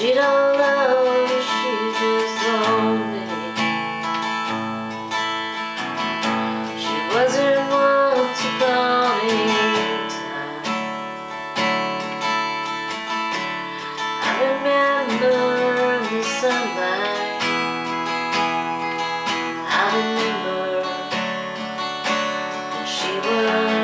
She don't love, she's just lonely She wasn't once upon a time I remember the sunlight I remember when she was